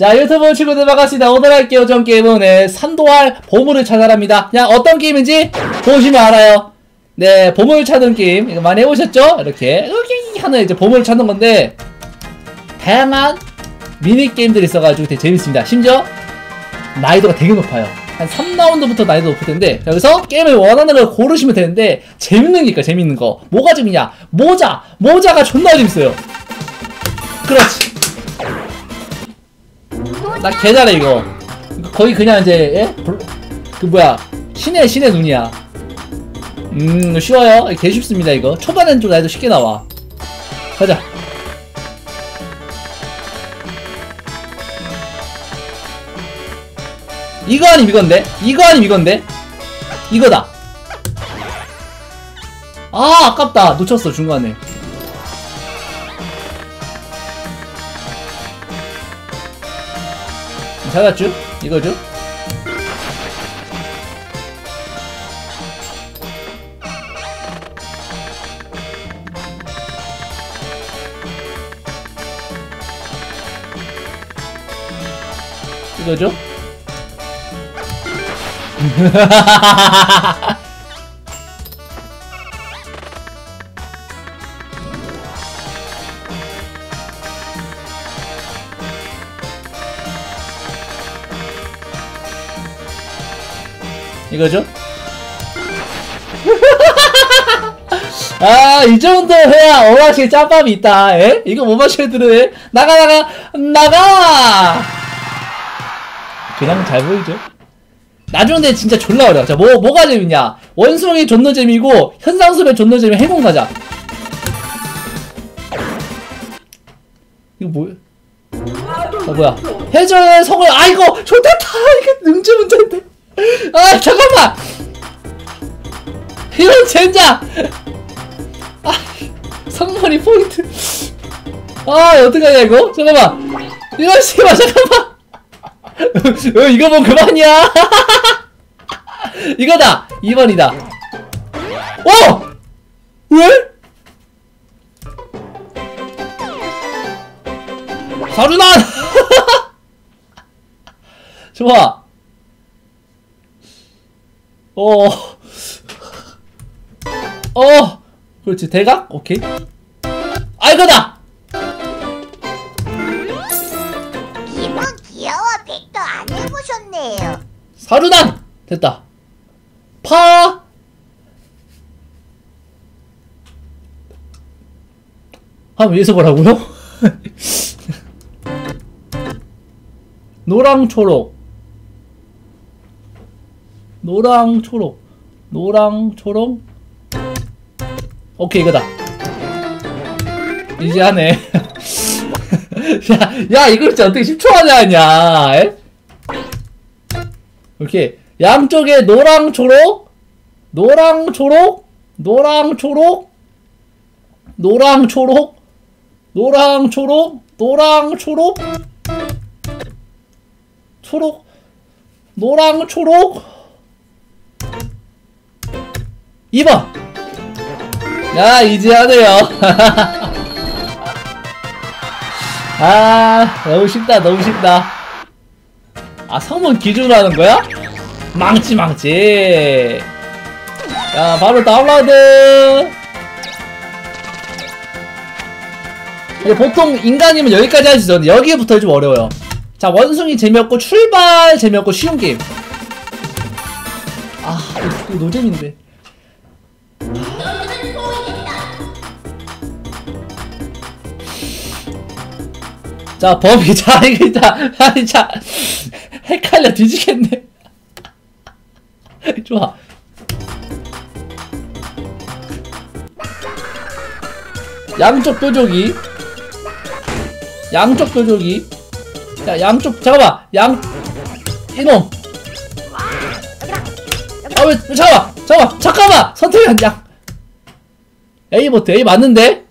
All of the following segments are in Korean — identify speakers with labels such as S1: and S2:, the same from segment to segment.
S1: 자 유튜브 친구들 반갑습니다. 오늘 할 게요전 게임은 네, 산도할 보물을 찾아랍니다. 그냥 어떤 게임인지 보시면 알아요. 네 보물 찾는 게임. 이거 많이 해보셨죠? 이렇게. 이렇게 하는 이제 보물을 찾는 건데 다양한 미니게임들이 있어가지고 되게 재밌습니다. 심지어 난이도가 되게 높아요. 한 3라운드부터 난이도 높을 텐데 여기서 게임을 원하는 걸 고르시면 되는데 재밌는 게 있까 재밌는 거. 뭐가 재밌냐? 모자. 모자가 존나 재밌어요. 그렇지 나 개잘해 이거. 거의 그냥 이제 예? 불- 그 뭐야? 신의 신의 눈이야. 음 쉬워요. 개 쉽습니다 이거. 초반엔 좀 나도 쉽게 나와. 가자. 이거 아님 이건데? 이거 아님 이건데? 이거다. 아 아깝다. 놓쳤어 중간에 찾았죠? 이거죠? 이거죠? 이거죠? 아, 이 정도 해야 어마시 짬밥이 있다. 에? 이거 못 마셔야 들으네. 나가, 나가, 나가! 그냥 잘 보이죠? 나중에 진짜 졸라 어려워. 자, 뭐, 뭐가 재밌냐? 원숭이 존나 재미고, 현상수배 존나 재미, 해공 가자. 이거 뭐야? 아, 뭐야. 해전의 성을, 아이고! 좋겠다! 이게 능지 문제인데. 아, 잠깐만! 이런 젠장! 아, 성머리 포인트. 아, 어떡하냐, 이거? 잠깐만. 이런 씨발, 잠깐만. 어, 이거 뭐 그만이야. 이거다. 2번이다. 어! 왜? 사루난! 좋아. 어. 어. 그렇지. 대각? 오케이. 아, 이거다!
S2: 이번 귀여워 백도 안 해보셨네요.
S1: 사루단! 됐다. 파! 한번 위에서 보라고요? 노랑 초록 노랑 초록. 노랑 초록 오케이 이거다. 이제 하네. 야, 야 이거 진짜 어떻게 10초 안에 하냐 에? 이렇게 양쪽에 노랑 초록? 노랑 초록? 노랑 초록? 노랑 초록? 노랑 초록? 노랑 초록? 초록? 노랑 초록 2번 야 이제 하네요. 아 너무 쉽다 너무 쉽다. 아 성분 기준으로 하는 거야? 망치 망치. 야 바로 다운로드. 근데 보통 인간이면 여기까지 할 수 있었는데 여기부터 좀 어려워요. 자 원숭이 재미없고 출발 재미없고 쉬운 게임. 아 이거 노잼인데 자 범위 자 이거 진짜 아 진짜 헷갈려 뒤지겠네. 좋아. 양쪽 뾰족이. 양쪽 뾰족이. 자 양쪽 잠깐만 양 이놈. 아왜 잠깐만 잠깐만 잠깐만. 선택이 안양. A 버튼 A 맞는데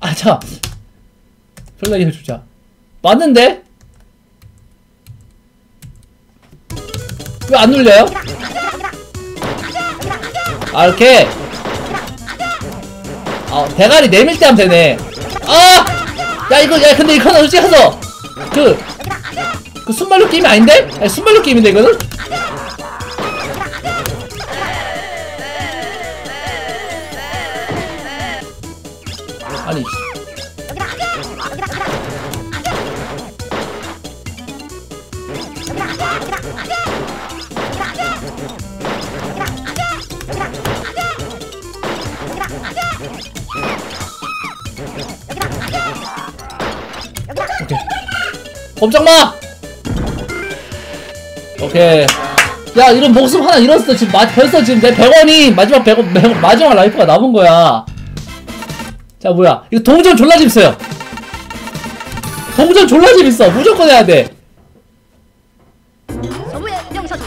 S1: 아 잠깐 플레이 해주자. 맞는데? 왜 안 눌려요? 아 이렇게. 아 대가리 내밀 때 하면 되네. 아! 야 이거 야 근데 이거 나 솔직히 해서 그, 그 순발력 게임이 아닌데? 아니, 순발력 게임인데 이거는? 아니 오케이. 꼼짝 마! 오케이. 야 이런 목숨 하나 잃었어. 지금 마, 벌써 지금 내 100원이 마지막 100원, 100원 마지막 life가 남은 거야 자 뭐야? 이거 동전 졸라 재밌어요. 동전 졸라 재밌어. 무조건 해야 돼.
S3: 서부의 명사수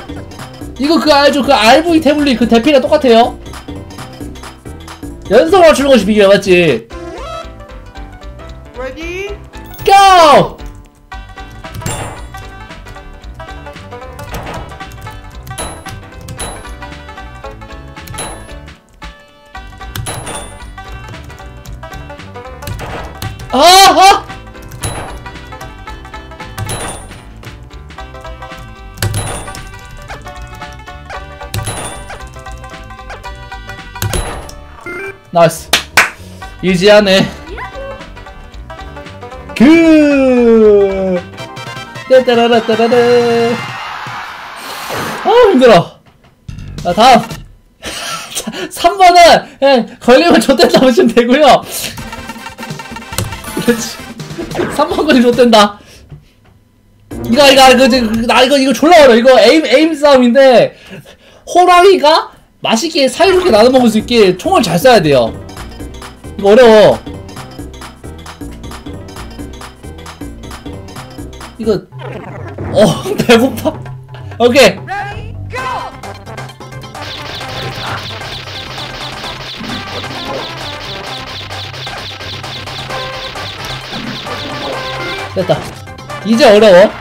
S1: 이거 그 알죠? 그 RV 태블릿 그 대피가 똑같아요. 연속 맞추는 것이 비교야 맞지 이지하네. 그! 따따라라따라라 아 힘들어. 자 다음. 3번은 그냥 걸리면 좆된다 보시면 되고요. 그렇지. 3번 걸리면 좆된다. 이거 이거 이거 나 이거 이거 졸라 어려 이거 에임 에임 싸움인데 호랑이가 맛있게 사이좋게 나눠 먹을 수 있게 총을 잘 쏴야 돼요 어려워. 이거 어 배고파. 오케이! 됐다. 이제 어려워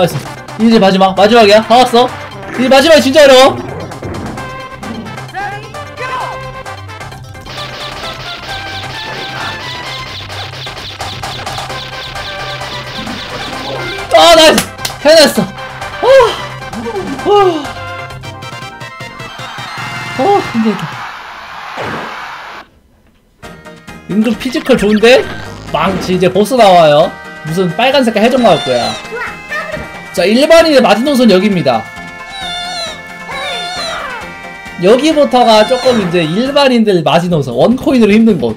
S1: nice. 이제 마지막 마지막이야. 다 왔어. 이제 마지막이 진짜 어려워! 아 nice. 해냈어. 어, 힘들다. 은근 physical 좋은데? 망치 이제 보스 나와요. 무슨 빨간 색깔 해적 나올 거야 자 일반인의 마지노선 여기입니다. 여기부터가 조금 이제 일반인들 마지노선 원코인으로 힘든 곳.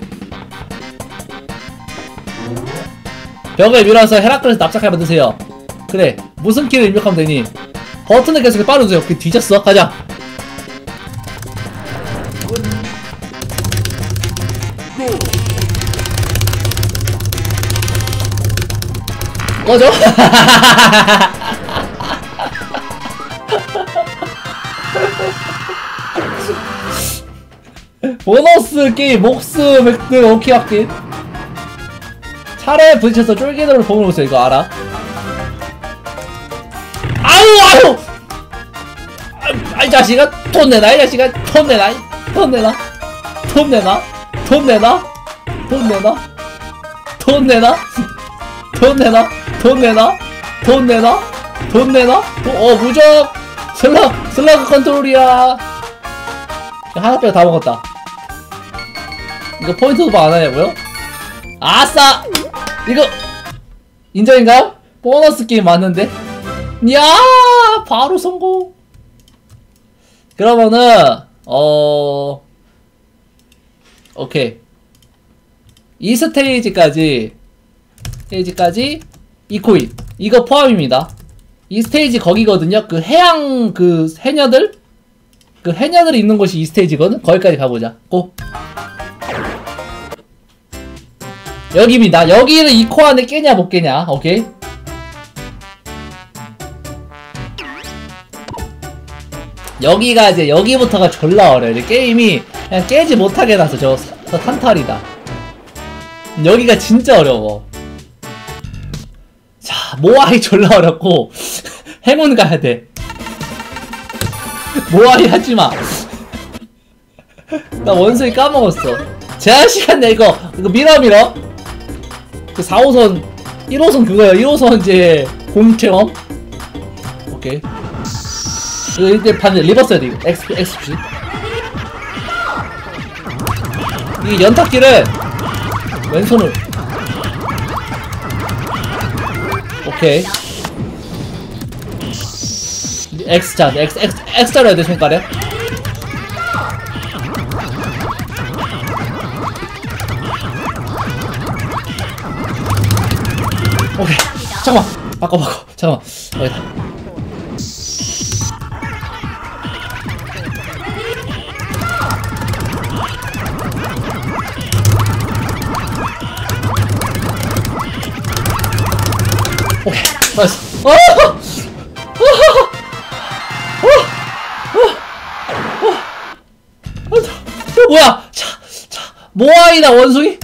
S1: 벽을 밀어서 헤라클레스 납작하게 만드세요. 그래 무슨 키를 입력하면 되니? 버튼을 계속 빠르세요. 그 뒤졌어? 가자. 꺼져 보너스 게임 목스 백드 오케이 할게 차례에 부딪혀서 쫄깃으로 보물 보세요 이거 알아? 아우 아우 아, 이 자식아 돈 내놔 이 자식아. 돈 내놔 돈 내놔. 돈 내놔. 돈 내놔. 돈 내놔. 돈 내놔. 돈 내놔. 돈 내놔. 돈 내놔. 돈 내놔. 어 무적! 슬러 슬러그 컨트롤이야. 하나 빼고 다 먹었다 이거 포인트 도안 하냐고요? 아싸! 이거 인정인가요? 보너스 게임 맞는데? 야 바로 성공! 그러면은 어 오케이. 이 스테이지까지 스테이지까지 이 코인. 이거 포함입니다. 이 스테이지 거기거든요. 그 해양 그 해녀들? 그 해녀들이 있는 곳이 이 스테이지거든? 거기까지 가보자. 고 여기입니다 여기를 이 코 안에 깨냐 못 깨냐 오케이 여기가 이제 여기부터가 졸라 어려요 게임이 그냥 깨지 못하게 해놨어 저, 저 탄탈이다 여기가 진짜 어려워 자 모아이 졸라 어렵고 행운 가야 돼. 모아이 하지 마. 나 원숭이 까먹었어. 제한 시간 내 이거 이거 밀어 밀어. 그 4호선 1호선 그거예요. 1호선 이제 공체험. 오케이. 이거 이제 반대 리버스 해야 돼 이거. X X P. 이 연탁기를 왼손을 오케이 X자 X X X자로 해야 돼 손가락 오케이. 잠깐만. 바꿔 바꿔. 잠깐만. 여기다. 오케이. 나이스. 어! 어! 어! 뭐야? 자, 자 모아이다 원숭이?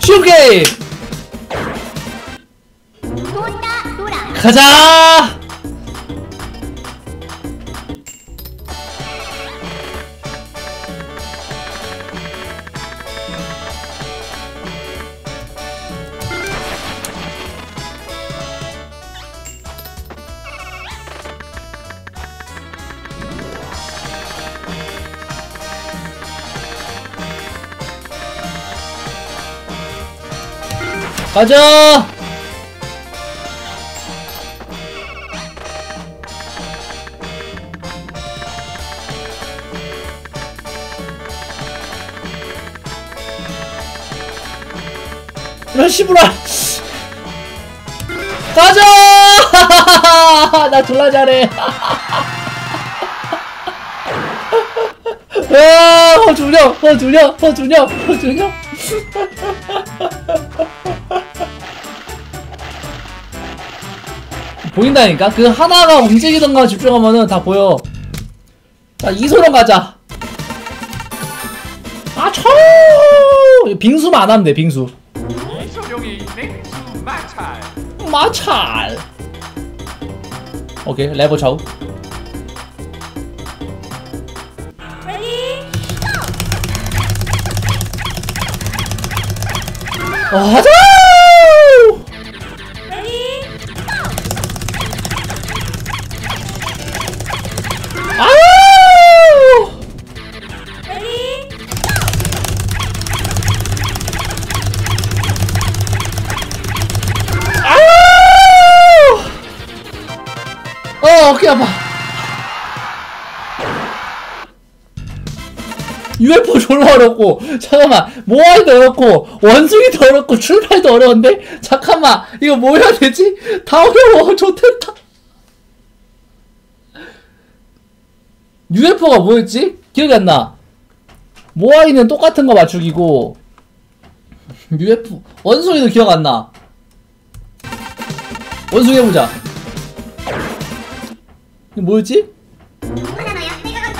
S1: 쉬운 게임 가자! 가자 이런 씨부라. 가자! 나 졸라 잘해. 야 허준영 허준영 허준영 허준영 보인다니까? 그 하나가 움직이던가 집중하면은 다 보여. 자 이소룡 가자. 아초 빙수만 안 하면 돼 빙수
S3: 마찰
S1: 마찰 오케이 레버 좌 어 어깨 아파. UFO 졸라 어렵고 잠깐만 모아이도 어렵고 원숭이도 어렵고 출발도 어려운데? 잠깐만 이거 뭐 해야 되지? 다 어려워 좋겠다. UFO가 뭐였지? 기억이 안나. 모아이는 똑같은 거 맞추기고 UFO 원숭이도 기억 안나. 원숭이 해보자 뭐였지?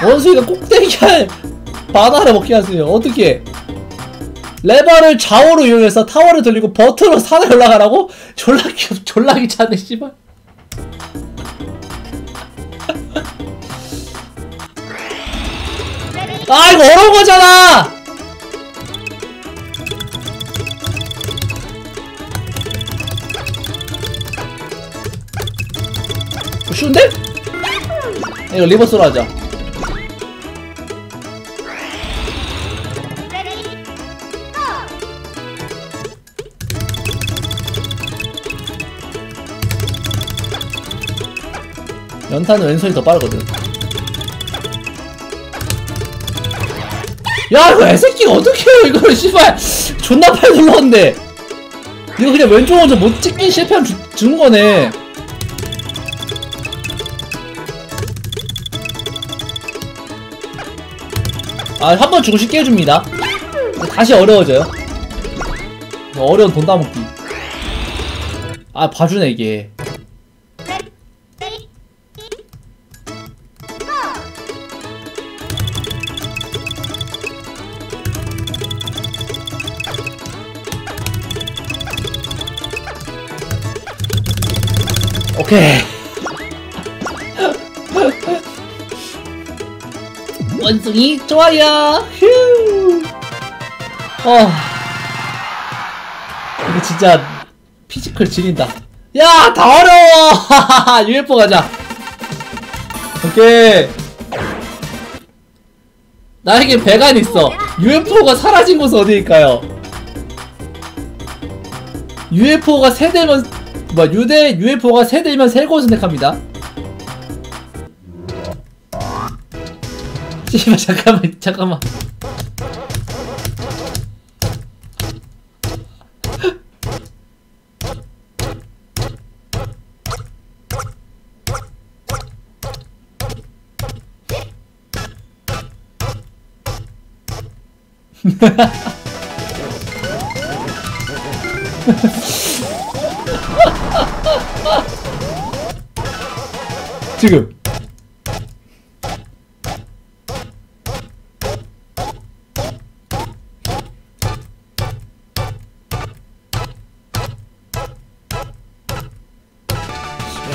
S1: 원숭이가 꼭대기에 바나나를 먹게 하세요. 어떻게? 레버를 좌우로 이용해서 타워를 돌리고 버튼으로 산에 올라가라고? 졸라 귀엽, 졸라 귀찮네, 씨발. 아, 이거 어려운 거잖아! 어, 쉬운데? 이거 리버스로 하자. 연탄은 왼손이 더 빠르거든. 야, 이거 애새끼 어떻게 해요, 이거를, 씨발. 존나 빨리 눌렀는데. 이거 그냥 왼쪽 먼저 못 찍긴 실패하면 주, 주는 거네. 아, 한번 주고 쉽게 해줍니다. 다시 어려워져요. 어려운 돈 따먹기. 아, 봐주네, 이게. 오케이. 원숭이 좋아요. 휴. 어. 이거 진짜 physical 지린다. 야, 다 어려워. UFO 가자. 오케이. 나에게 배관 있어. UFO가 사라진 곳은 어디일까요? UFO가 세대면 뭐 유대 UFO가 세대면 세 곳을 선택합니다. 씨발 잠깐만 잠깐만. 지금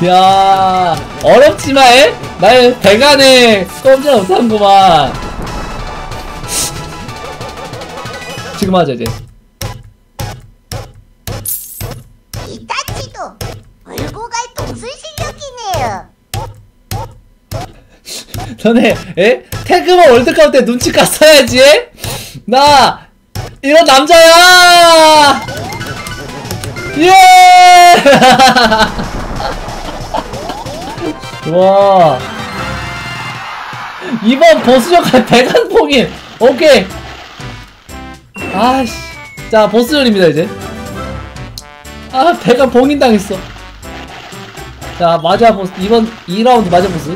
S1: 야 어렵지만 에? 나의 배간에 꼼짝 못한구만 지금 하자 이제
S2: 이따치도 울고 갈 동술 실력이네요.
S1: 전에 에? 태그만 월드컵 때 눈치 깠어야지 에? 나 이런 남자야 예 와 이번 보스 역할 배관봉인 오케이 아씨 자 보스전입니다 이제 아 배관 봉인 당했어 자 맞아 보스 이번 2라운드 맞아 보스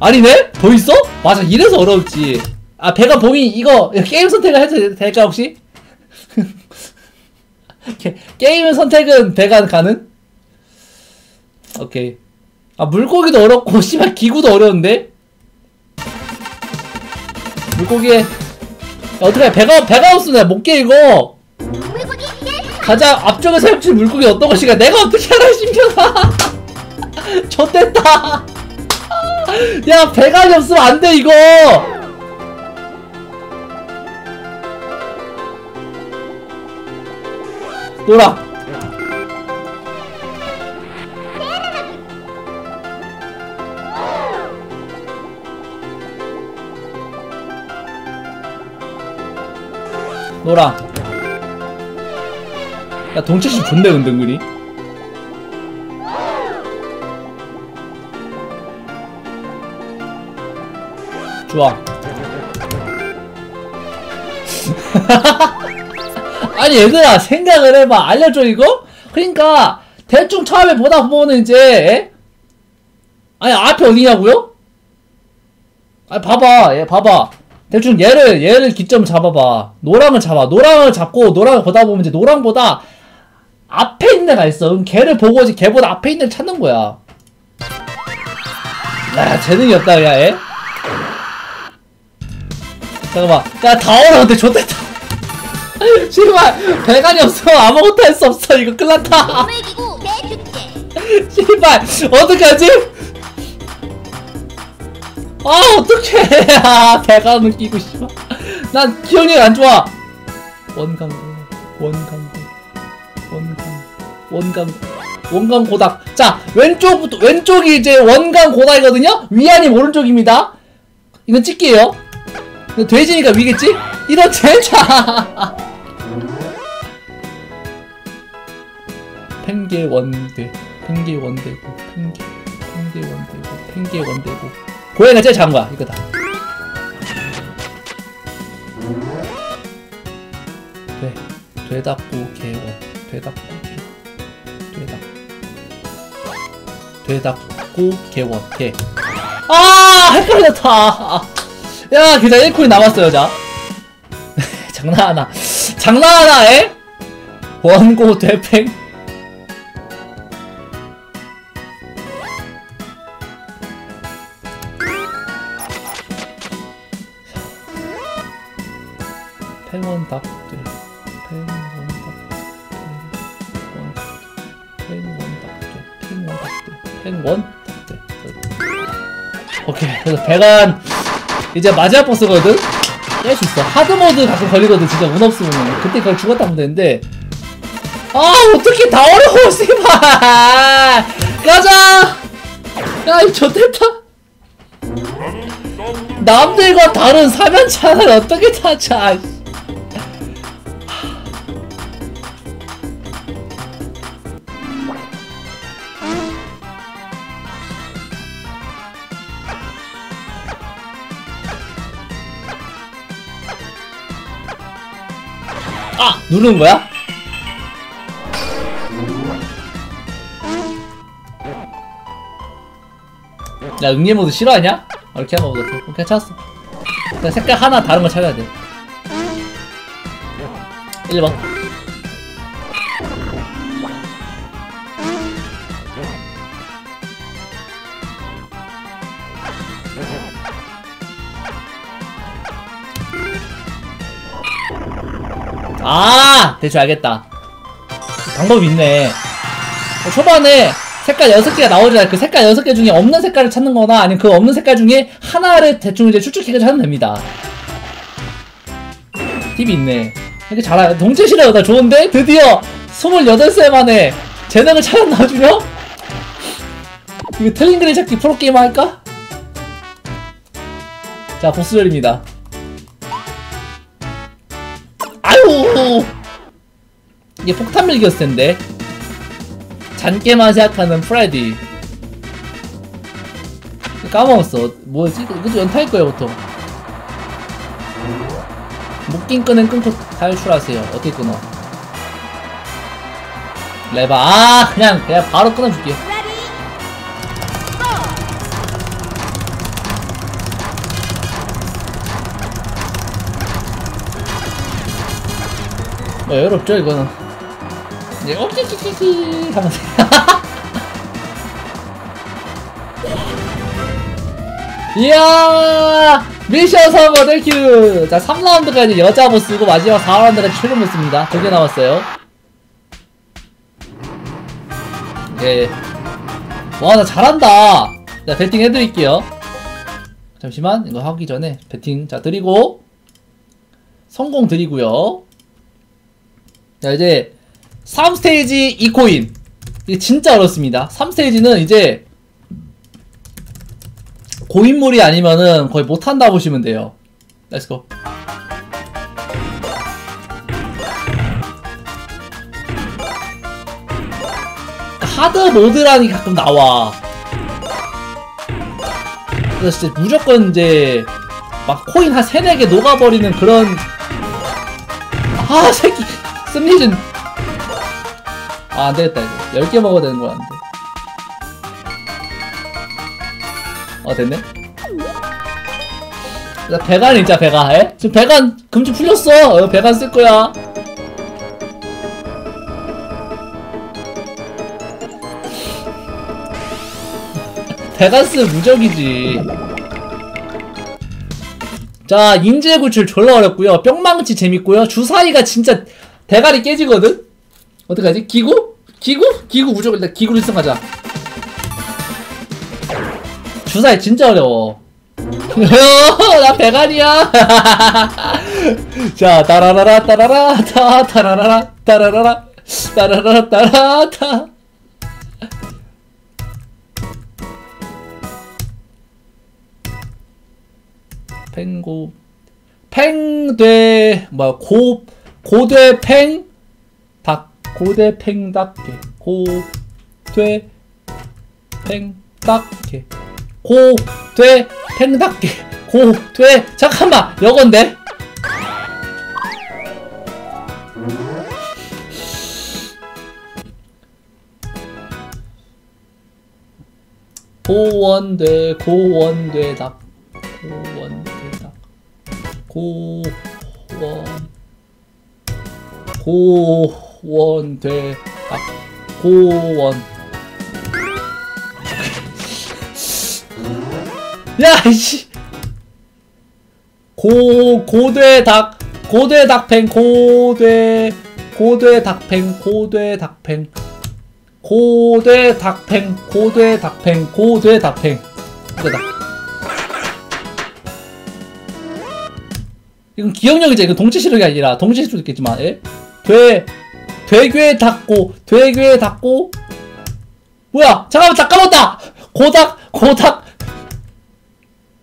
S1: 아니네? 더 있어? 맞아 이래서 어려웠지 아 배가 봉이 이거 게임 선택을 해도 될까 혹시? 게, 게임 선택은 배가 가능? 오케이 아 물고기도 어렵고 씨발 기구도 어려운데? 물고기에 야, 어떡해. 배가 배가 없으네. 못깨 이거. 가장 앞쪽에서 헤엄친 물고기 어떤 것인가? 내가 어떻게 알아 심겨가 좆됐다. 야 배관이 없으면 안 돼 이거. 노라 노라 야 동체심 좋네 은근히 좋아 아니 얘들아 생각을 해봐 알려줘 이거? 그러니까 대충 처음에 보다 보면은 이제 에? 아니 앞에 어디냐고요? 아니 봐봐 얘 봐봐 대충 얘를 얘를 기점 잡아봐. 노랑을 잡아. 노랑을 잡고 노랑을 보다 보면 이제 노랑보다 앞에 있는 애가 있어. 그럼 걔를 보고 이제 걔보다 앞에 있는 애를 찾는 거야. 야 재능이 없다 야 얘. 잠깐만. 야다 어려운데 좋댔다. 씨발 배관이 없어. 아무것도 할 수 없어. 이거
S2: 대축제.
S1: 씨발 어떡하지? 아 어떡해. 아 배관은 끼고 씨발 난 기억력이 안 좋아. 원강고 원강고 원강 원강 원강 고닥. 자 왼쪽부터 왼쪽이 이제 원강 고닥이거든요? 위안이 오른쪽입니다. 이건 찍기예요. 돼지니까 위겠지? 이런 제자. 팽개 원대 팽개 원대고 팽개 팽개 원대고 팽개 원대고 고양이가 제일 작은 거야 이거다. 돼 되답고 개원 되답고 되답 되답고 개원 개 아 헷갈렸다. 야 그냥 1코인 남았어요 자. 장난하나 장난하나 에? 원고 되팽 그래서 배관 이제 마지막 보스거든? 깰수 있어. 하드모드 가끔 걸리거든 진짜 운 없으면. 그때 그걸 죽었다 하면 되는데. 아 어떻게 다 어려워 씨발. 가자. 야이 좋댔다. 남들과 다른 사면찬을 어떻게 타자 누르는 거야? 야 응애 모드 싫어하냐? 어, 이렇게 모드 오케이 찾았어 그냥 색깔 하나 다른 거 찾아야 돼 1번 아 대충 알겠다. 방법이 있네. 어, 초반에 색깔 6개가 나오잖아. 그 색깔 6개 중에 없는 색깔을 찾는 거나 아니면 그 없는 색깔 중에 하나를 대충 이제 추측해서 찾으면 됩니다. 팁이 있네. 이렇게 잘하 동체시래요 나 좋은데? 드디어 28살 만에 재능을 찾았나 주려? 이거 틀린 그림 찾기 프로게임 할까? 자 보스절입니다 이게 폭탄 밀기였을 텐데. 잔깨만 생각하는 프레디 까먹었어. 뭐였지? 이것도 연타일 거예요 보통. 묶인 끈은 끊고 탈출하세요. 어떻게 끊어? 레바. 아 그냥 그냥 바로 끊어줄게 뭐 어렵죠 이거는 이제 오키키키키 하면서. 이야! 미션 성공 thank you 자 3라운드까지 여자 보스고 마지막 4라운드까지 최종 보스입니다. 두개 남았어요. 예. 와나 잘한다. 자 배팅 해드릴게요. 잠시만 이거 하기 전에 배팅. 자 드리고 성공 드리고요. 자 이제 3스테이지 2코인. 이게 진짜 어렵습니다. 3스테이지는 이제 고인물이 아니면은 거의 못한다 보시면 돼요. let's go hard mode라는 게 가끔 나와. 그래서 진짜 무조건 이제 막 코인 한 3, 4개 녹아버리는 그런 아 새끼. 씀리즌 아 안 되겠다 이거 10개 먹어야 되는 거야 안 돼 어 됐네? 나 배관 있자 배관. 에? 지금 배관 금지 풀렸어. 어, 배관 쓸 거야. 쓰 무적이지. 자 인재 구출 졸라 어렵고요. 뿅망치 재밌고요. 주사위가 진짜 대가리 깨지거든? 어떡하지? 기구 기구? 기구 무조건 일단 기구로 시작하자. 주사위 진짜 어려워. 나 배관이야. 자 따라라라 따라라 타 타라라라 따라라라 따라라라 따라 타. 팽고 팽돼 뭐야 고 고대 팽닭 고대 팽닭개 고돼 팽닭개 고돼 잠깐만 여건데? 닭 고원돼 닭 고원 고 원돼 닭 고원. 야 이씨. 고 고대 닭 고대 닭팽 고대 고대 닭팽 고대 닭팽. 고대 닭팽 고대 닭팽 고대 닭팽. 이거다 이건 기억력이지. 이건 동체 시력이 아니라 동체 시력도 있겠지만 예? 돼 되괴 닭고 되괴 닭고. 뭐야 잠깐만 다 까먹었다 고닥 고닥.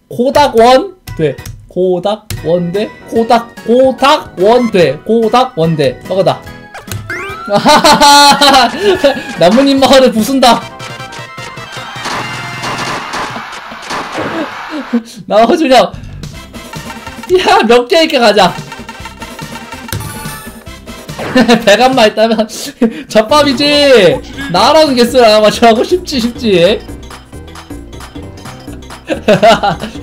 S1: 고닥 원 돼. 고닥 원대 고닥 고닥 원대 고닥 원대 저거다. 아하하하! 나뭇잎 마을을 부순다. 나와주렴. 야몇 개 있게 가자 배간만 있다면 젖밥이지. 나라는 개쓰라 맞춰하고 쉽지 쉽지.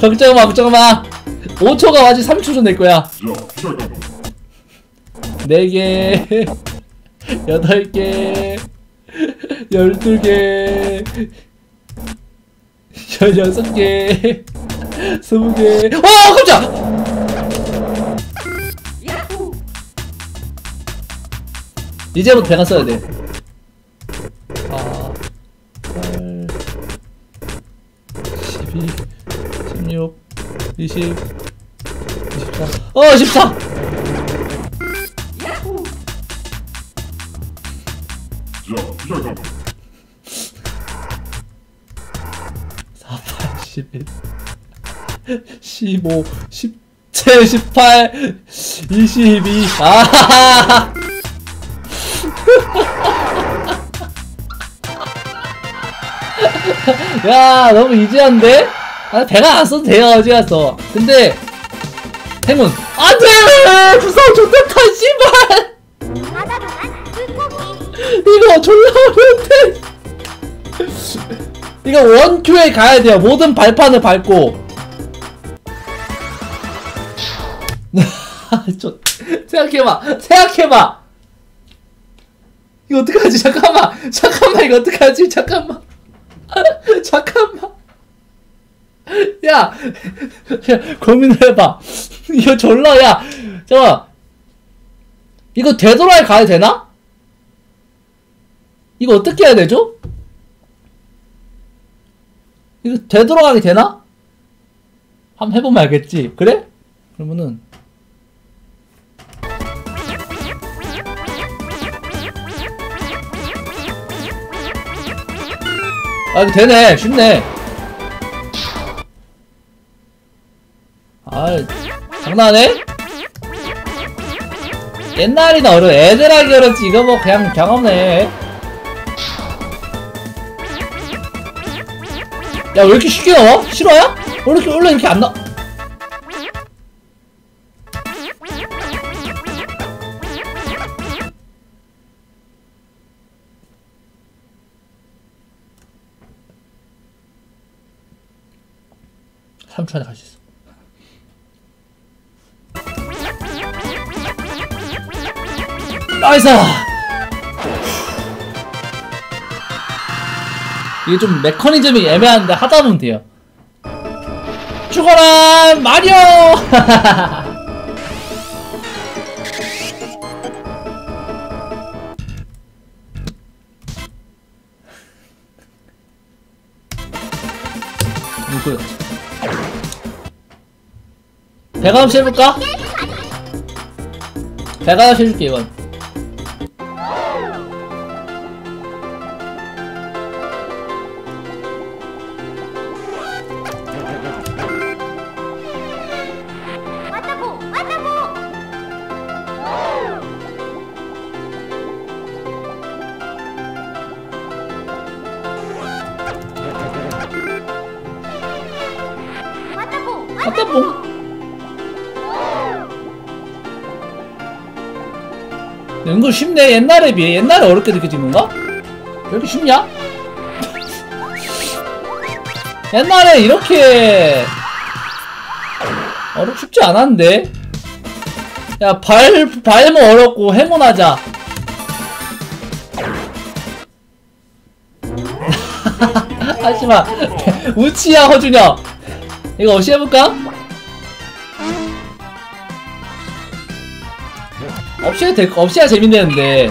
S1: 걱정마 걱정마. 5초가 아직 3초 전 될 거야. 4개 8개 12개 16개 20개. 어 깜짝 이제부터 배가 써야 돼4 8 12 16 20 24 어! 14! 사, 8, 11 15 17 18 22 아하하 야 너무 이지한데? 아 배가 안 써도 돼요 어디 가서. 근데 행운. 안돼! 무서워 좋겠다 씨발! 이거 졸라 어려운데. 이거 원큐에 가야 돼요. 모든 발판을 밟고. 저 생각해봐. 생각해봐. 이거 어떡하지? 잠깐만. 잠깐만 이거 어떡하지? 잠깐만 잠깐만 야, 야 고민을 해봐 이거 졸라 야 잠깐 이거 되돌아야 가야 되나? 이거 어떻게 해야 되죠? 이거 되돌아가게 되나? 한번 해보면 알겠지 그래? 그러면은 아 되네 쉽네 아 장난해? 옛날이나 어려 애들하기 어렵지 이거 뭐 그냥 경험네 야왜 이렇게 쉽게 나와? 실화야? 원래 이렇게 이렇게 안 나? 삼초 안에 갈 수 있어. 나이스! 이게 좀 메커니즘이 애매한데 하다 보면 돼요. 죽어라! 마리오! 누구야? 배가 없이 해볼까? 배가 없이 해줄게 이건 쉽네 옛날에 비해 옛날에 어렵게 느껴지는 건가? 왜 이렇게 쉽냐? 옛날에 이렇게 어렵 쉽지 않았는데 야 발, 발모 어렵고 행운하자 하지마 우치야 허준혁 이거 없이 해볼까? 없이 될, 없이 해야 재밌는데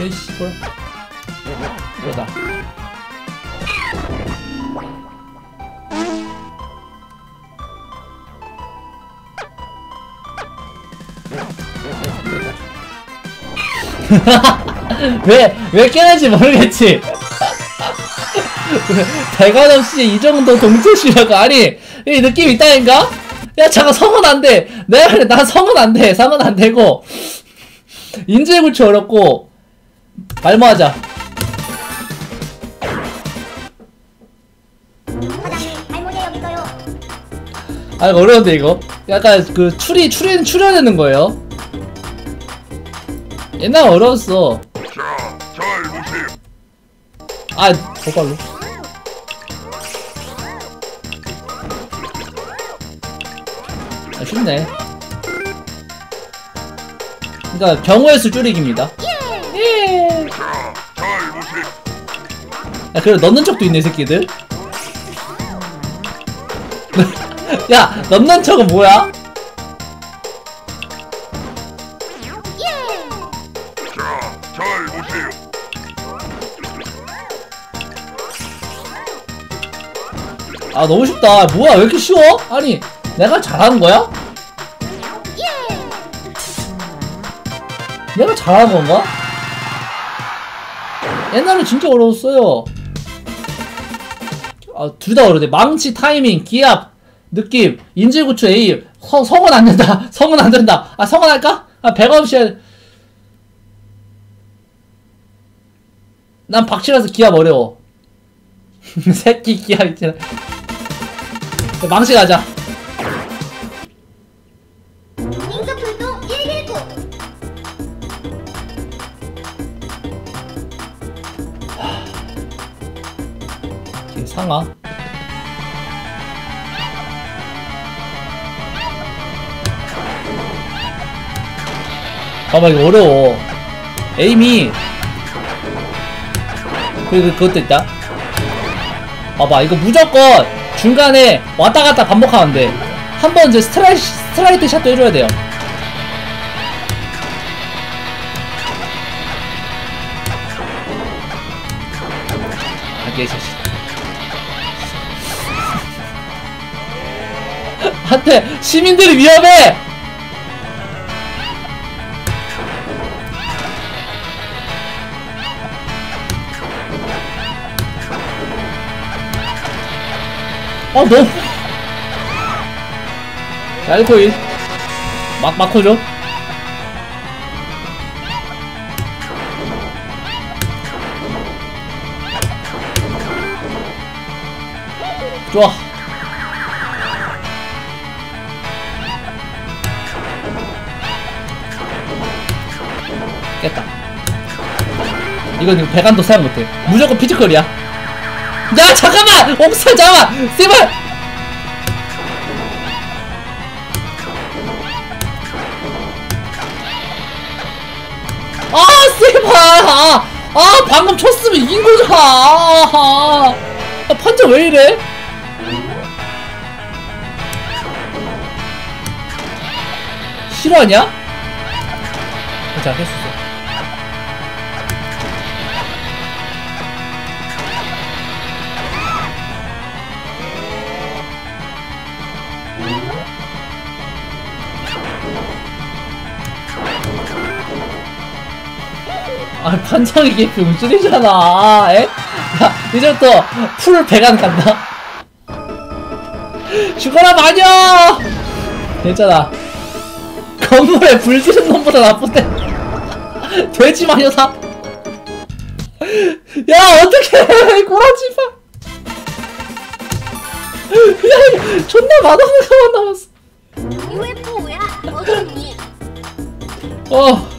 S1: 에이씨 뭘 이거다 왜, 왜 깨는지 모르겠지. 대관 없이 이 정도 동체 시력 아니, 이 느낌 있다니까? 야, 잠깐 성은 안 돼. 내가 그래, 난 성은 안 돼. 성은 안 되고. 인질 구치 어렵고. 말모하자. 아, 이거 어려운데, 이거. 약간 그 추리, 추리, 추려내는 거예요. 옛날 어려웠어. 아, 저걸로. 쉽네. 그니까, 경우의 수 줄이기입니다. 예. 야, 그래, 넣는 척도 있네, 이 새끼들. 야, 넣는 척은 뭐야? 아, 너무 쉽다. 뭐야, 왜 이렇게 쉬워? 아니, 내가 잘하는 거야? 내가 잘하는 건가? 옛날에 진짜 어려웠어요. 아, 둘 다 어려운데. 망치, 타이밍, 기압, 느낌, 인질구추 A. 성, 성은 안 된다. 성은 안 된다. 아, 성은 할까? 아, 배가 없이. 해. 난 박치라서 기압 어려워. 새끼 기압 있잖아. 망치 가자. 상하. 봐봐, 이거 어려워. aim이. 그리고 그것도 있다. 봐봐, 이거 무조건 중간에 왔다 갔다 반복하면 돼. 한 번 이제 스트라이, straight shot도 해줘야 돼요. 아, 개새씨 한테 시민들이 위험해! 어, 너. 알코일. 막, 막 커줘. 이건 배관도 사용 못해. 무조건 피지컬이야. 야 잠깐만! 옥살 잠깐만! 씨발! 아 씨발! 아, 아 방금 쳤으면 이긴 거잖아. 아, 아, 판자 왜 이래? 싫어하냐? 자, 있어. 아, 판정이 이게 병신이잖아. 에? 야, 이제부터 풀 배관 간다. 죽어라, 마녀! 괜찮아. 건물에 불 지른 놈보다 나쁜데. 돼지 마녀사. 야, 어떡해. 꼬라지 마. 야, 존나 맛없는 거만 남았어.
S2: UFO야 어딨니?
S1: 어.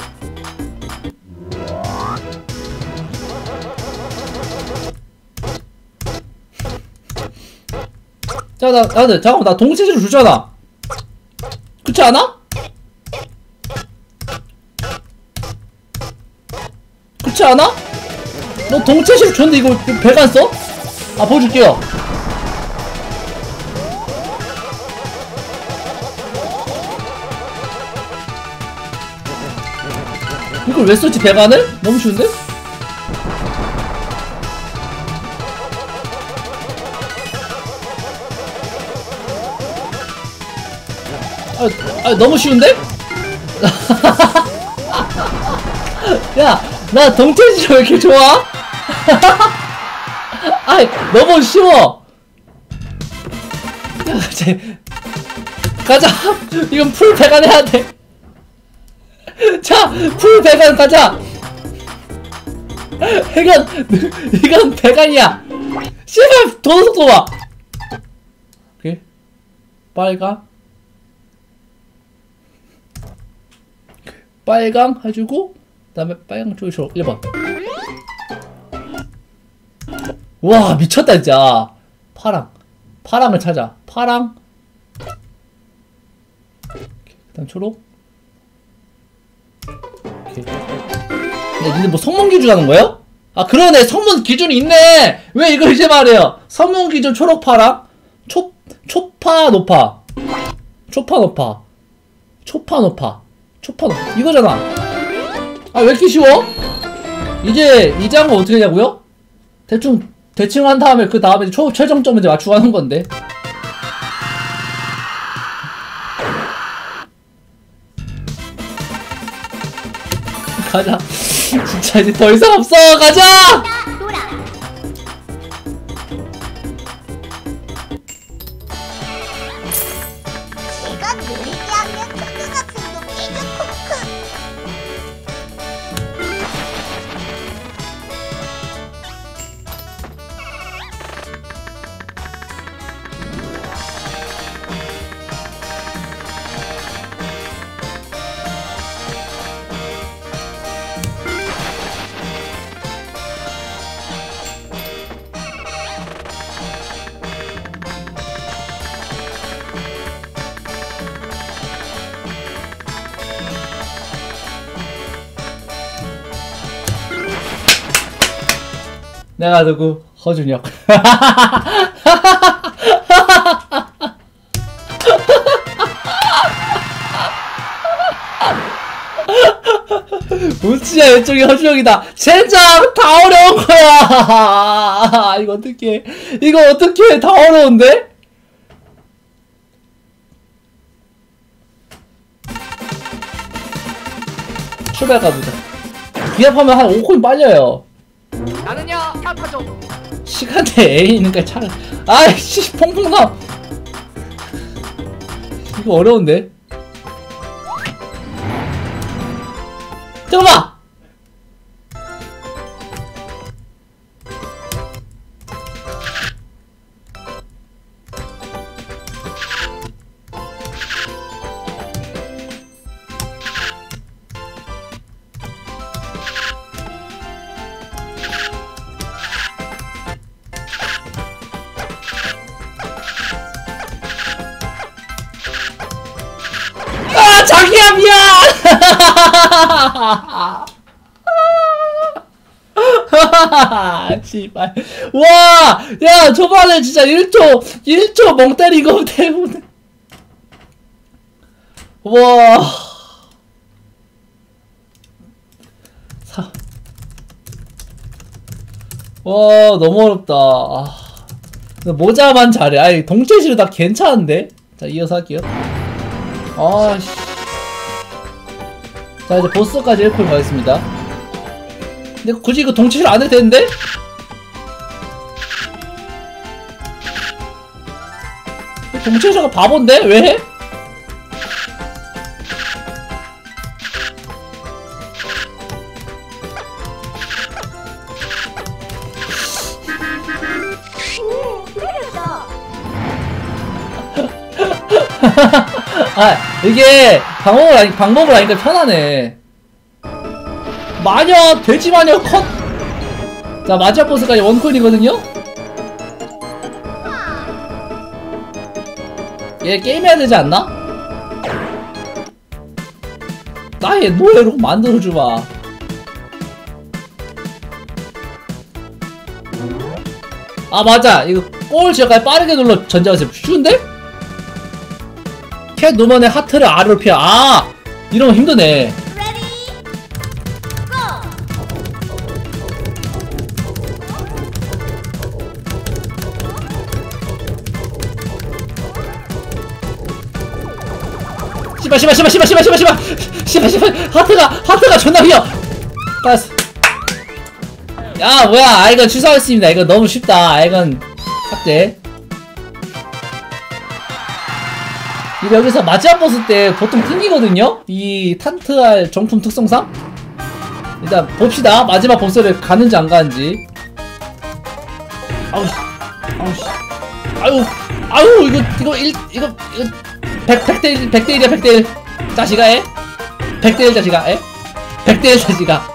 S1: 자, 나, 나, 나, 잠깐만, 나 동체지를 주잖아. 그렇지 않아? 그렇지 않아? 너 동체실 줬는데 이거 배관 써? 아, 보여줄게요. 이걸 왜 썼지 배관을? 너무 쉬운데? 아, 아 너무 쉬운데? 야, 나 동체시력 왜 이렇게 좋아? 아이, 너무 쉬워. 야, 쟤, 가자. 이건 풀 배관 해야 돼. 자, 풀 배관 가자. 이건, 이건 배관이야. 씨발, 더 속도 봐. 오케이. 빨강. 빨강 해주고 그 다음에 빨강 쪽에서 1번. 와 미쳤다 진짜. 파랑. 파랑을 찾아. 파랑. 그 다음 초록. 오케이. 근데 니네 뭐 성문 기준 하는 거예요? 아 그러네. 성문 기준이 있네. 왜 이걸 이제 말해요? 성문 기준 초록 파랑? 초 초파 노파. 초파 노파. 초파 노파 초파 노파 이거잖아 아 왜 이렇게 쉬워? 이제 이제 한 거 어떻게 하냐고요? 대충 대충 한 다음에 그 다음에 초 최종점 이제 맞추고 하는 건데. 가자. 진짜 이제 더 이상 없어. 가자 내가 누구? 허준혁. 우치야 왼쪽이 허준혁이다. 젠장 다 어려운 거야. 이거 어떻게 이거 어떻게 다 어려운데? 출발 가보자 기합하면 한 5코인 빨려요
S3: 나는야 아파죠.
S1: 시간대 A 있는가 차를. 아이씨 퐁퐁나. 이거 어려운데? 잠깐만 씨발. 와야 초반에 진짜 1초 1초 멍 때린 거 때문에. 와. 사. 와 너무 어렵다. 아. 모자만 잘해. 아니 동체시로 다 괜찮은데? 자 이어서 할게요. 아 씨. 자 이제 보스까지 1코인 가겠습니다. 근데 굳이 이거 동치를 안 해도 되는데? 동치자가 바본데? 왜 해? 아 이게 방법을 아니 방법을 아니까 편하네. 마녀 돼지 마녀 컷. 자 마지막 보스까지 원코인이거든요. 얘 게임해야 되지 않나? 나의 노예로 만들어주마. 아 맞아 이거 골 지역까지 빠르게 눌러 전자하세요 쉬운데? 캣 누먼의 하트를 아래로 피하 아 이러면 힘드네 씨발 씨발 씨발 씨발 씨발 씨발. 씨발 씨발. 씨발 하트가 하트가 존나 휘어. 빠졌어 야 뭐야. 아 이건 취소하겠습니다. 이거 너무 쉽다. 아 이건 삭제. 이거 여기서 마지막 보스 때 보통 튕기거든요? 이 탄트할 정품 특성상? 일단 봅시다. 마지막 보스를 가는지 안 가는지. 아우 씨 아우 씨. 아유 아유 이거 이거 일 이거 이거 백 백대 일 백대 일이야 백대 일. 자식아 에? 백대 일 자식아 에? 백대 일 자식아.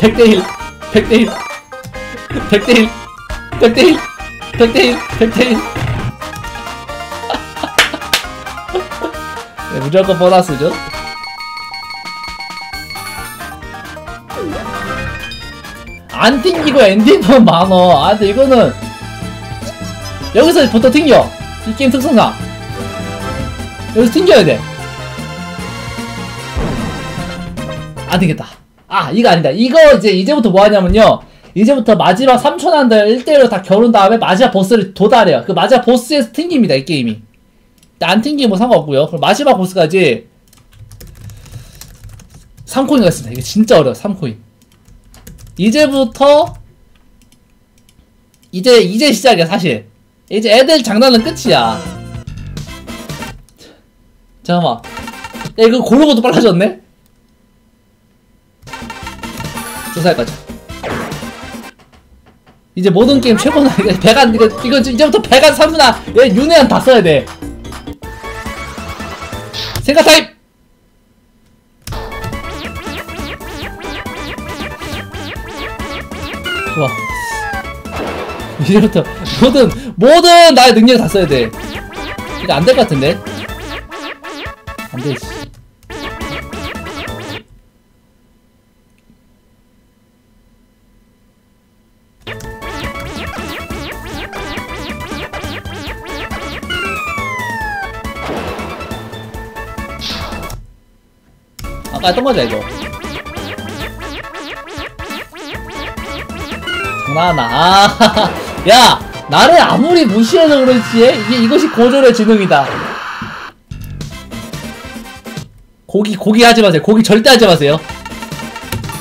S1: 백대 일 백대 일. 백대 일 백대 일 백대 일 백대 일. 네, 무조건 보너스죠? 안 튕기고 엔딩만 많어. 아 근데 이거는 여기서 보통 튕겨. 이 게임 특성상 여기서 튕겨야 돼. 안 되겠다. 아, 이거 아니다. 이거 이제 이제부터 뭐 하냐면요. 이제부터 마지막 3초 난들 1대1로 다 겨룬 다음에 마지막 보스를 도달해요. 그 마지막 보스에서 튕깁니다, 이 게임이. 안 튕기면 뭐 상관없고요. 그럼 마지막 보스까지 3코인 갔습니다. 이게 진짜 어려워, 3코인. 이제부터 이제 이제 시작이야, 사실. 이제 애들 장난은 끝이야. 잠깐만. 야, 이거 고르는 것도 빨라졌네? 조사할까지. 이제 모든 게임 최고나, 이거 배간, 이거, 이거 이제부터 배간 삼수나, 얘 윤회한 다 써야 돼. 생각 타임! 좋아. 이제부터 모든, 모든 나의 능력 다 써야 돼. 이거 안 될 것 같은데? 안 돼, 씨. 아까 했던 거죠, 이거. 장난하나. 아, 야! 나를 아무리 무시해서 그렇지, 이게, 이것이 고졸의 지능이다. 고기 고기 하지 마세요. 고기 절대 하지 마세요.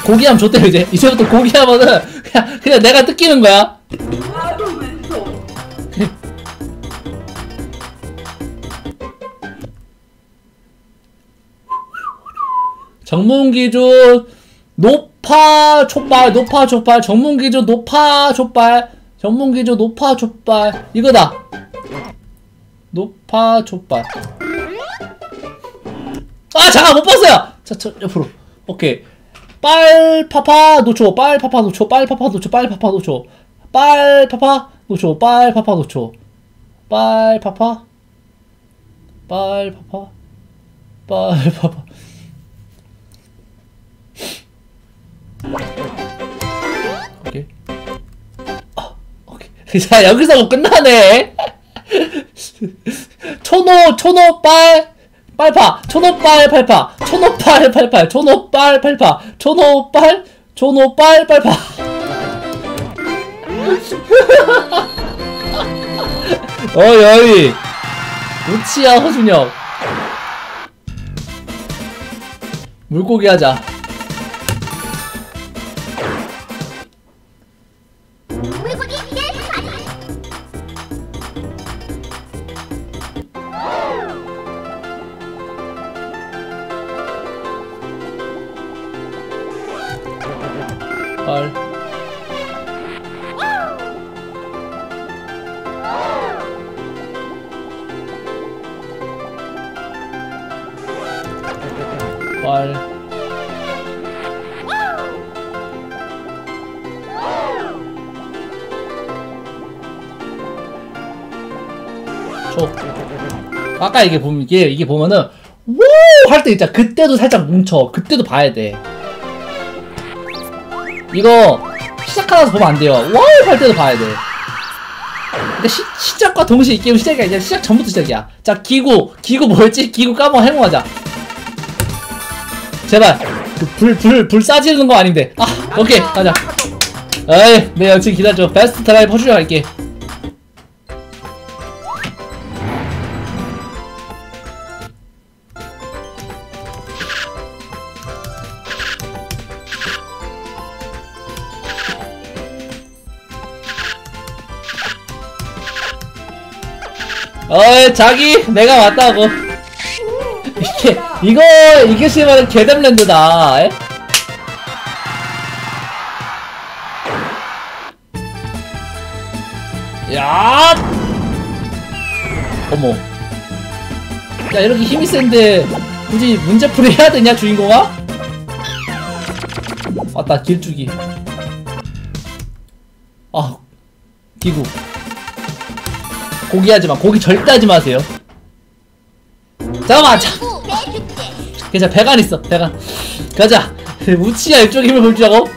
S1: 고기 하면 좋대요 이제. 이제부터 고기 하면은 그냥 그냥 내가 뜯기는 거야. 정문 기준 높아 촉발 높아 촉발 정문 기준 높아 촉발 정문 기준 높아 촉발 이거다. 높아 촉발. 아 잠깐 못 봤어요. 자, 저 옆으로. 오케이. 빨파파 노초 빨파파 노초 빨파파 노초 빨파파 노초 빨파파 노초 빨파파 노초 빨파파. 빨파파. 빨파파. 아자 여기서 뭐 끝나네. 초노 초노 빨 빨파 초노빨 팔파 초노빨 팔팔 초노빨 팔파 초노빨 초노빨 팔파. 어이 어이. 우치야 허준혁. 물고기 하자 초. 아까 이게 보면 이게 이게 보면은 워할 때 있잖아. 그때도 살짝 뭉쳐. 그때도 봐야 돼. 이거 시작하면서 보면 안 돼요. 와우 할 때도 봐야 돼. 근데 시, 시작과 동시에 이 게임 시작이 아니라 시작 전부터 시작이야. 자 기구 기구 뭐였지? 기구 까먹어 해몽하자. 제발 그불불불 불 싸지는 거 아닌데. 아 오케이 가자. 에이 내 여친 기다려. 베스트 드라이브 허주려 갈게. 자기 내가 왔다고. 이게 이거 이게 실바는 개뎀랜드다 에? 야! 어머. 야 이렇게 힘이 센데 굳이 문제풀이 해야 되냐 주인공아? 왔다 길쭉이. 아 기구 고기 하지마. 고기 절대 하지 마세요. 잠깐만 자. 괜찮아 배관 있어 배관. 가자. 우치야 이쪽 힘을 볼 줄 알고.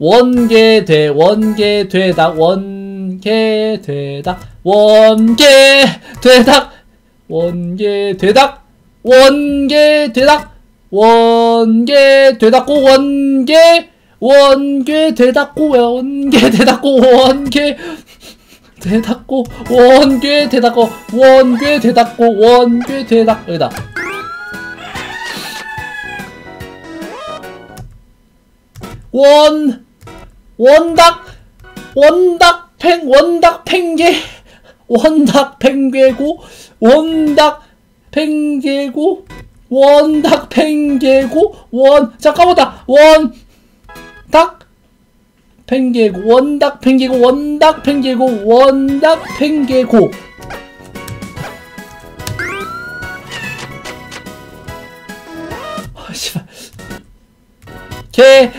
S1: 원개 돼 원개 되닭 원개 되닭 원개 되닭 원개 되닭 원개 되닭 원개 되닭고 원개 원개 되닭고 원개 되닭고 원개 대닫고 원괴 대닫고 원괴 대닫고 원괴 대닫 여기다. 원 원닭 원닭 팽 원닭 팽개 원닭 팽개고 원닭 팽개고 원닭 팽개고 원 잠깐만 다 원닭 팽개고 원닭 팽개고 원닭 팽개고 원닭 팽개고. 아개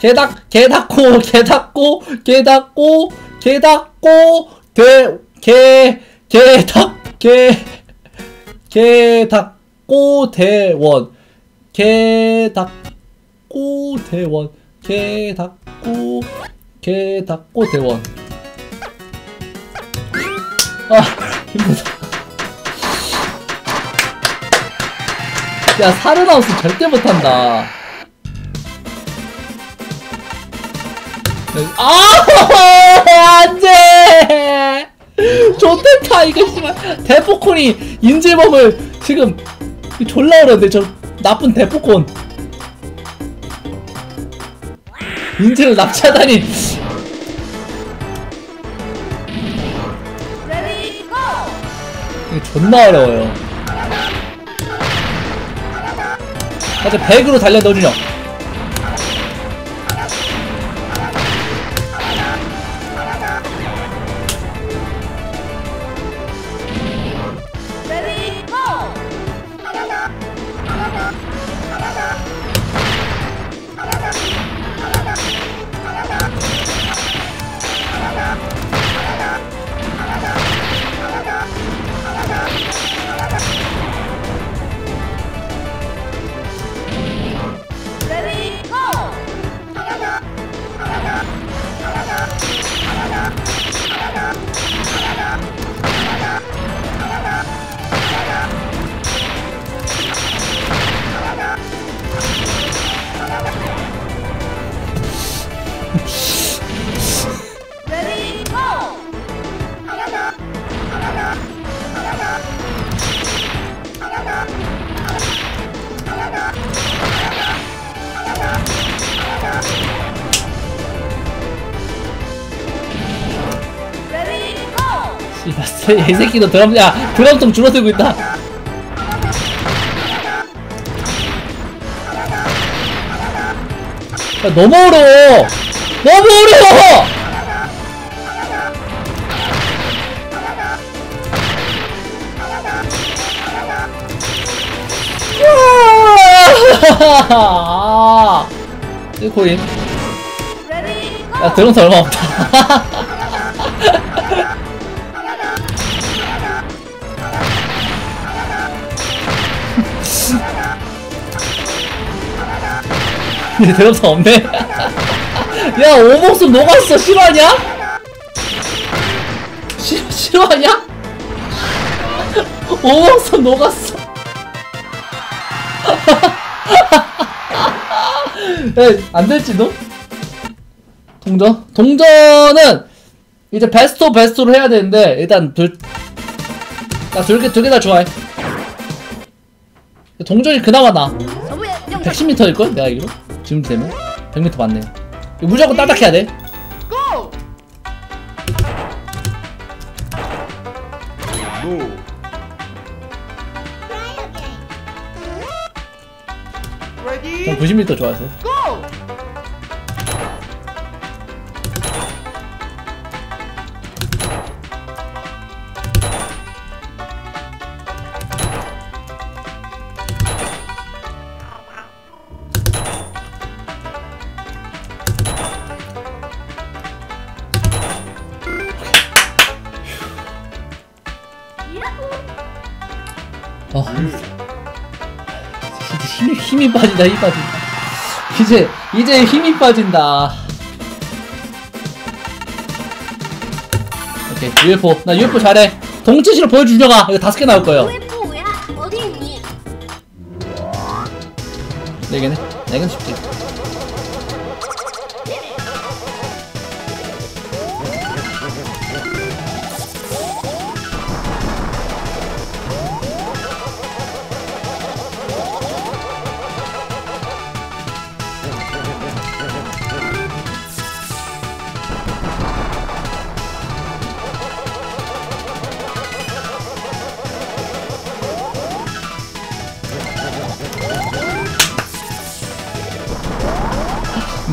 S1: 개닭 개닭고 개닭고 개닭고 개닭고 대개 개닭 개 개닭고 대원. 개닭고 대원 개닭고 개닭고 대원. 아 힘들다. 야 사르나우스 절대 못한다. 아 안돼! 좋댔다 이거 씨발. 대포콘이 인질범을 지금 졸라 어려운데 저 나쁜 대포콘 인질을 납치하다니. 이거 존나 어려워요. 하여튼 100으로 달려 넣어주냐 씨발 이 새끼도 드럼 야 드럼통 줄어들고 있다. 야, 너무 어려워. 너무 어려워. 아, 1코인. 야 드럼통 얼마 없다 근데 드럼통 없네 야 오목숨 녹았어 실화냐? 시, 실화냐? 오목숨 녹았어 야, 안 될지도? 동전? 동전은 이제 베스트 베스트로 해야 되는데 일단 둘 나둘개 두개 다 좋아해 동전이 그나마 나 110m일걸? 내가 알기로? 지금 되면? 100m 맞네. 이거 무조건 따닥해야 돼전 90m 좋아하세요. 힘이, 빠진다, 힘이 빠진다. 이제, 이제 힘이 빠진다. 오케이, UFO. 나 UFO 잘해. 동체시로 보여주려가. 이거 다섯 개 나올 거예요.
S4: UFO야 어디 있니?
S1: 네 개네. 네 개는 쉽지.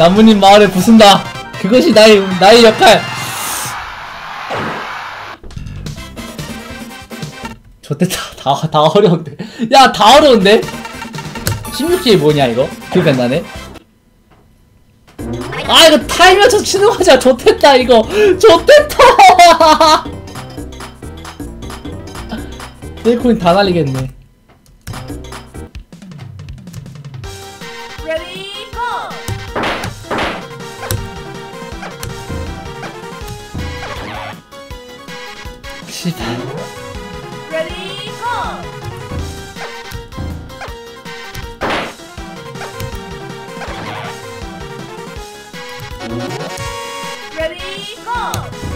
S1: 나무님 마을에 부순다. 그것이 나의 나의 역할. 좋댔다. 다, 다 어려운데. 야, 다 어려운데? 16기 뭐냐, 이거? 기억이 안 나네. 아, 이거 타이면서 치는 거잖아. 좋댔다, 이거. 좋댔다! 내 코인 다 날리겠네.
S3: Ready, go!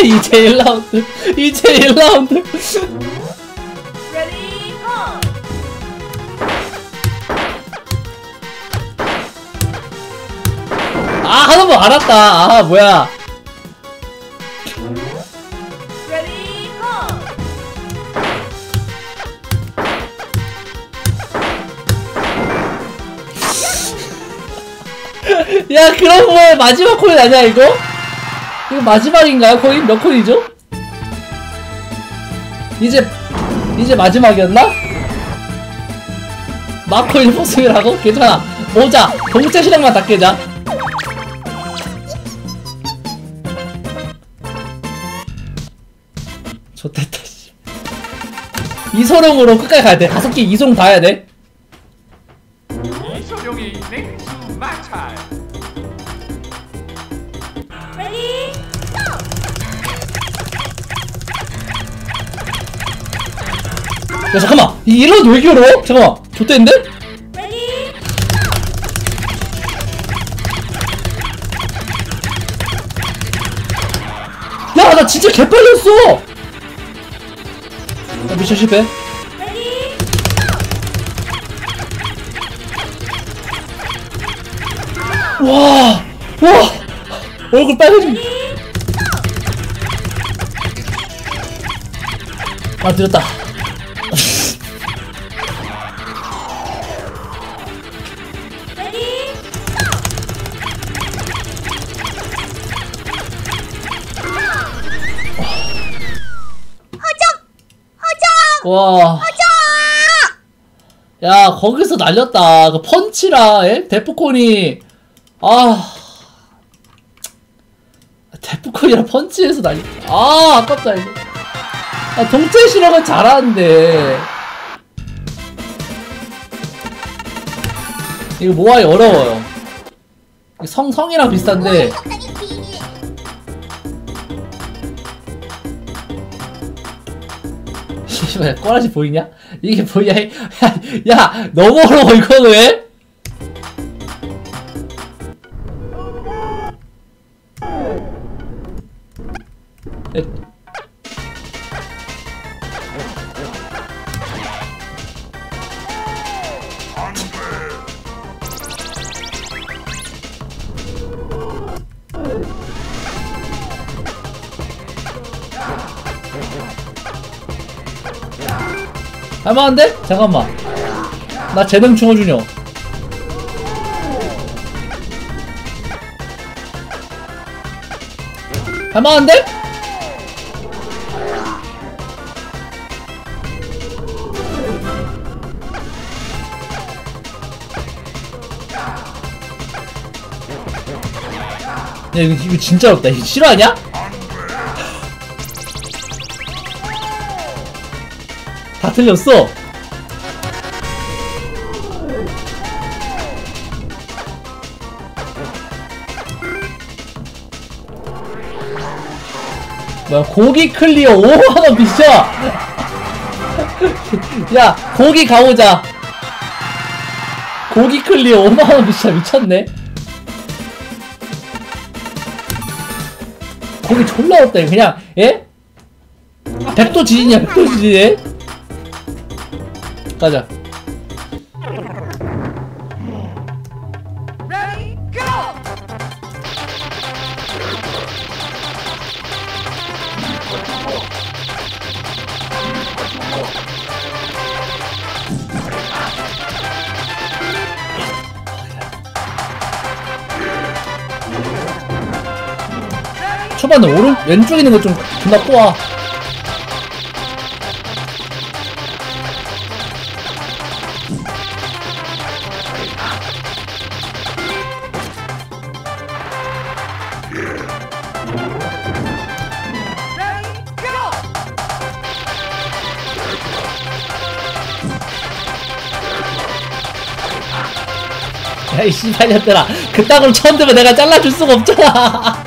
S1: 이제 1라운드. 이제 1라운드.
S3: Ready, go!
S1: 아, 거 알았다. 아, 뭐야.
S3: Ready!
S1: 야, 그럼 뭐 마지막 코인 아니야, 이거? 이거 마지막인가요? 코인 몇 코인이죠? 이제, 이제 마지막이었나? 마코인 포스이라고? 괜찮아. 모자, 동체 실력만 다 깨자. 좋됐다, 씨. 이소룡으로 끝까지 가야 돼. 다섯 개 이소룡 다 해야 돼. 왜 이렇게 어려워? 잠깐만.
S4: Ready?
S1: 야, 나 진짜 개빨렸어! 야, 미션 실패. 와, 와, 얼굴 빨개진. 아, 들었다. 와. 야, 거기서 날렸다. 그 펀치라, 에? 데프콘이, 아. 데프콘이랑 펀치에서 날렸다. 아, 아깝다, 이거. 아, 동체 실력은 잘하는데. 이거 모아이 어려워요. 성, 성이랑 비슷한데. 씨발, 꼬라지 보이냐? 이게 뭐야? 야, 야 너무 어려워 이거는. 할만한데? 잠깐만. 나 재능 충어주냐? 할만한데? 야 이거, 이거 진짜 어렵다 이거 싫어하냐? 다 틀렸어. 뭐야 고기 클리어 5만원 비싸 야 고기 가보자. 고기 클리어 5만원 비싸 미쳤네. 고기 졸라 없다 그냥 예? 백도 지진이야 백도 지진에 가자! 초반에 오른 왼쪽에 있는 거좀 존나 꼬아 씨발년들아 그따구로 처음 들면 내가 잘라줄 수가 없잖아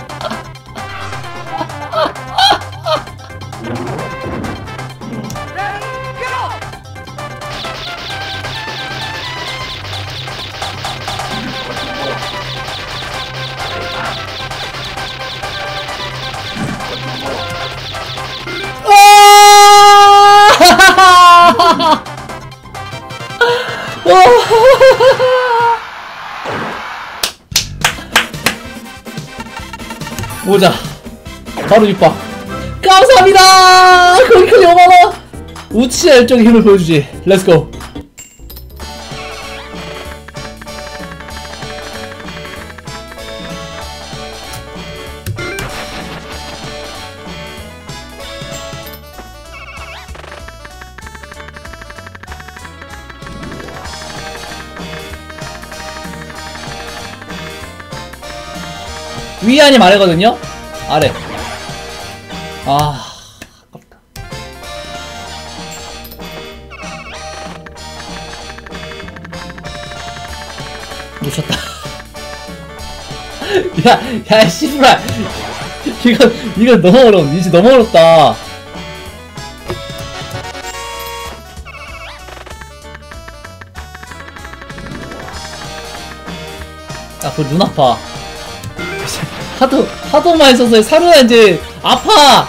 S1: 바로 입박 감사합니다. 거기클 영화나 우치의 열정의 힘을 보여주지. 렛츠고 위안이 아래거든요? 아래 아 아깝다. 놓쳤다. 야야 씨발 이거 이거 너무 어려워 이제 너무 어렵다. 아 그거 눈 아파. 하도 하도 많이 써서 사루가 이제 아파.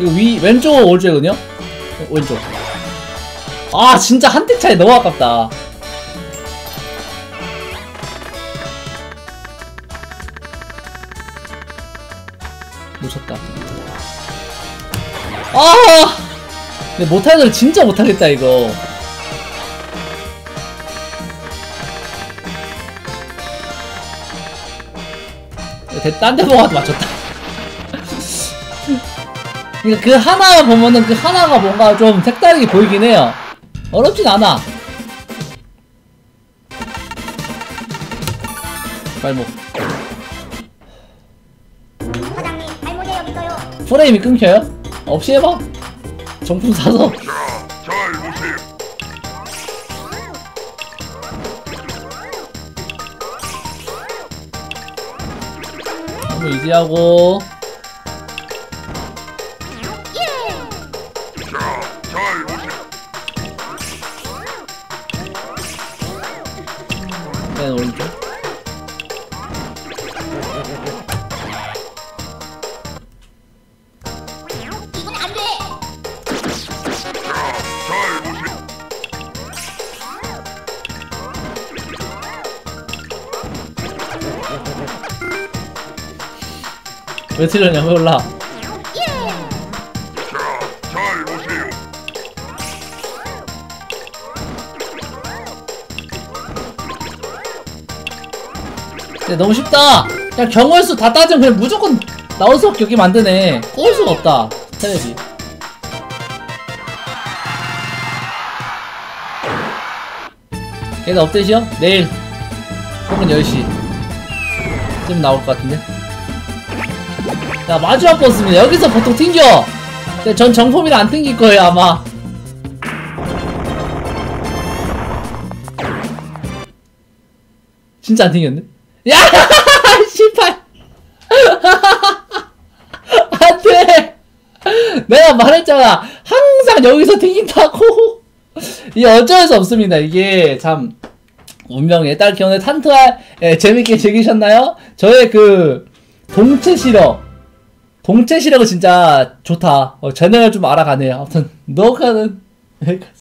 S1: 이거 위 왼쪽 오른쪽이거든요. 왼쪽. 아 진짜 한끗 차이 너무 아깝다. 근데 못하는 걸 진짜 못하겠다, 이거. 딴데 보고도 맞췄다. 그러니까 그 하나 보면은 그 하나가 뭔가 좀 색다르게 보이긴 해요. 어렵진 않아. 발목. 프레임이 끊겨요? 없이 해봐. 정품 사서. 이제 하고.
S5: 자, 잘 보세요.
S1: 근데 너무 쉽다. 그냥 경월수 다 따지면 그냥 무조건 나올 수밖에 없게 만드네. 꼬을 수가 없다. 테레비 걔는 업데이트요? 내일. 혹은 10시. 쯤 나올 것 같은데 자 마지막 버스입니다 여기서 보통 튕겨 근데 전 정품이라 안 튕길 거예요 아마 진짜 안 튕겼네? 야! 씨발! 안 돼! 내가 말했잖아! 항상 여기서 튕긴다고! 이게 어쩔 수 없습니다. 이게 참, 운명에 딸 기원의 탄트할, 예, 재밌게 즐기셨나요? 저의 그, 동체 시력. 동체 시력은 진짜 좋다. 어, 쟤네가 좀 알아가네요. 아무튼, 녹화는 여기까지.